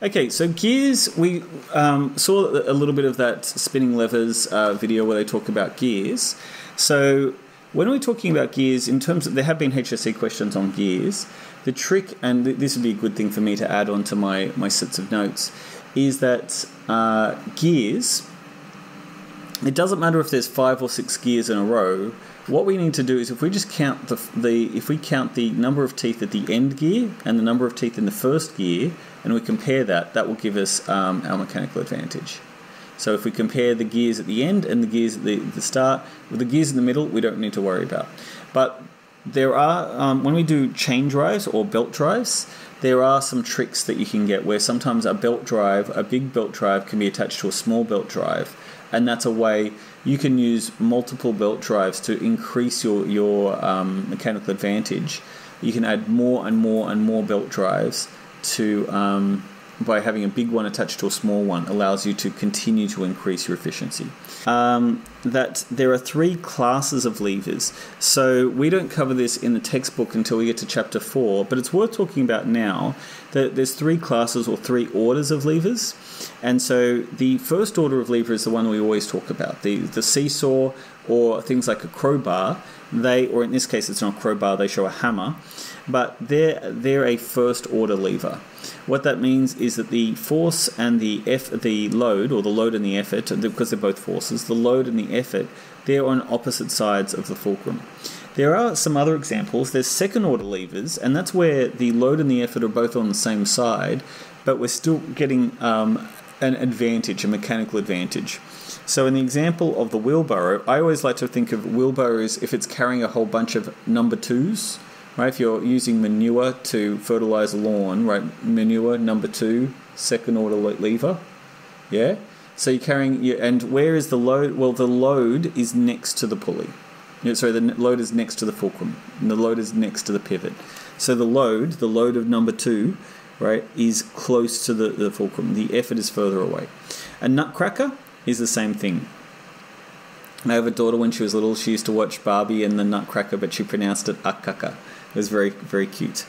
Okay, so gears, we um, saw a little bit of that spinning levers uh, video where they talk about gears. So when we're talking about gears, in terms of there have been HSC questions on gears, the trick, and this would be a good thing for me to add on to my, my sets of notes, is that uh, gears, it doesn't matter if there's five or six gears in a row. What we need to do is if we just count the, the if we count the number of teeth at the end gear and the number of teeth in the first gear, and we compare that, that will give us um, our mechanical advantage. So if we compare the gears at the end and the gears at the, the start, with the gears in the middle, we don't need to worry about. But there are, um, when we do chain drives or belt drives, there are some tricks that you can get where sometimes a belt drive, a big belt drive, can be attached to a small belt drive. And that's a way you can use multiple belt drives to increase your, your um, mechanical advantage. You can add more and more and more belt drives to um, by having a big one attached to a small one allows you to continue to increase your efficiency. Um, that there are three classes of levers. So we don't cover this in the textbook until we get to chapter four, but it's worth talking about now that there's three classes or three orders of levers. And so the first order of lever is the one we always talk about the, the seesaw or things like a crowbar. They, or in this case, it's not a crowbar, they show a hammer but they're, they're a first order lever. What that means is that the force and the F, the load, or the load and the effort, because they're both forces, the load and the effort, they're on opposite sides of the fulcrum. There are some other examples. There's second order levers, and that's where the load and the effort are both on the same side, but we're still getting um, an advantage, a mechanical advantage. So, in the example of the wheelbarrow, I always like to think of wheelbarrows if it's carrying a whole bunch of number twos right? If you're using manure to fertilize a lawn, right? Manure number two, second order lever, yeah. So you're carrying, and where is the load? Well, the load is next to the pulley. sorry, the load is next to the fulcrum, and the load is next to the pivot. So the load, the load of number two, right, is close to the, the fulcrum. The effort is further away. A nutcracker is the same thing. I have a daughter when she was little, she used to watch Barbie and the Nutcracker, but she pronounced it Akaka. It was very, very cute.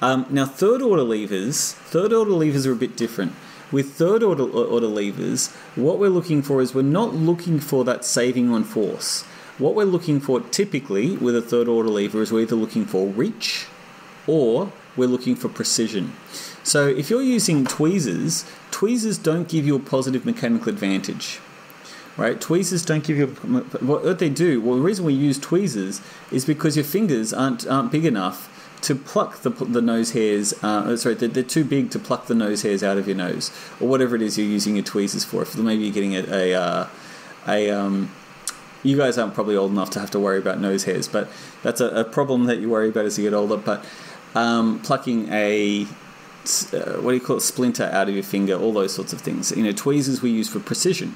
Um, now, third order levers, third order levers are a bit different. With third order, order levers, what we're looking for is we're not looking for that saving on force. What we're looking for typically with a third order lever is we're either looking for reach or we're looking for precision. So if you're using tweezers, tweezers don't give you a positive mechanical advantage right? Tweezers don't give you what they do. Well, the reason we use tweezers is because your fingers aren't aren't big enough to pluck the, the nose hairs. Uh, sorry, they're, they're, too big to pluck the nose hairs out of your nose, or whatever it is you're using your tweezers for. If maybe you're getting a a, uh, a um, you guys aren't probably old enough to have to worry about nose hairs, but that's a, a problem that you worry about as you get older. But um, plucking a uh, what do you call it, splinter out of your finger, all those sorts of things. You know, tweezers we use for precision.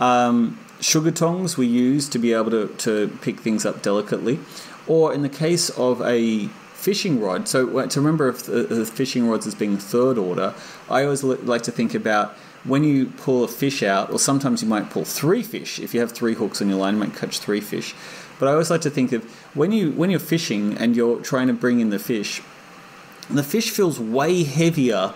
Um, sugar tongs we use to be able to, to pick things up delicately. Or in the case of a fishing rod, so to remember if the, the fishing rods as being third order, I always like to think about when you pull a fish out, or sometimes you might pull three fish. If you have three hooks on your line, you might catch three fish. But I always like to think of when you when you're fishing and you're trying to bring in the fish, the fish feels way heavier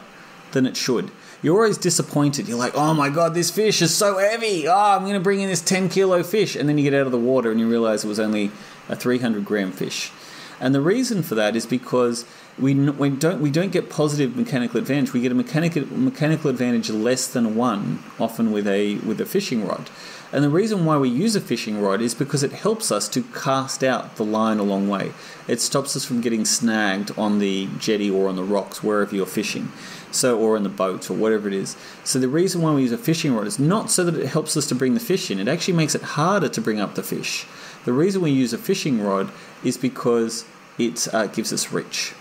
than it should you're always disappointed. You're like, oh my god, this fish is so heavy. Oh, I'm going to bring in this 10 kilo fish. And then you get out of the water and you realize it was only a 300 gram fish. And the reason for that is because we, we don't we don't get positive mechanical advantage. We get a mechanical mechanical advantage less than one, often with a with a fishing rod. And the reason why we use a fishing rod is because it helps us to cast out the line a long way. It stops us from getting snagged on the jetty or on the rocks wherever you're fishing so or in the boat or whatever it is. So the reason why we use a fishing rod is not so that it helps us to bring the fish in. It actually makes it harder to bring up the fish. The reason we use a fishing rod is because it uh, gives us reach.